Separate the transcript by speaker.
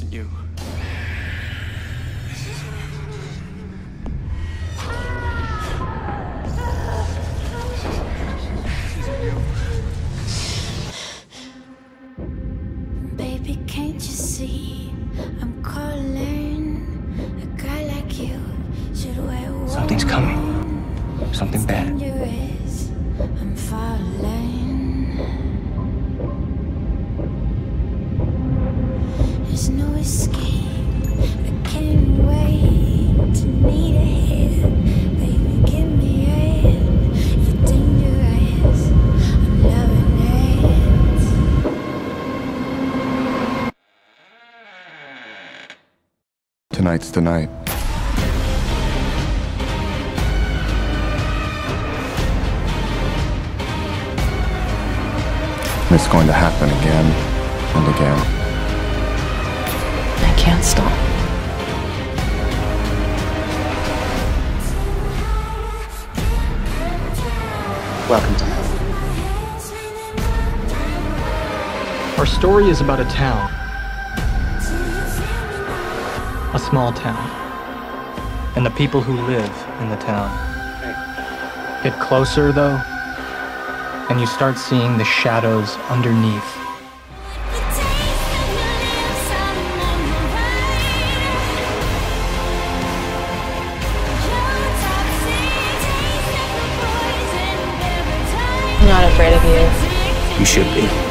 Speaker 1: isn't you.
Speaker 2: Baby, can't you see? I'm calling. A guy like you
Speaker 1: Something's coming. Something bad.
Speaker 3: Tonight's the night. And It's going to happen again and again.
Speaker 4: I can't stop.
Speaker 5: Welcome to hell.
Speaker 6: Our story is about a town. A small town. And the people who live in the town. Get closer, though, and you start seeing the shadows underneath.
Speaker 4: Afraid of you.
Speaker 1: You should be.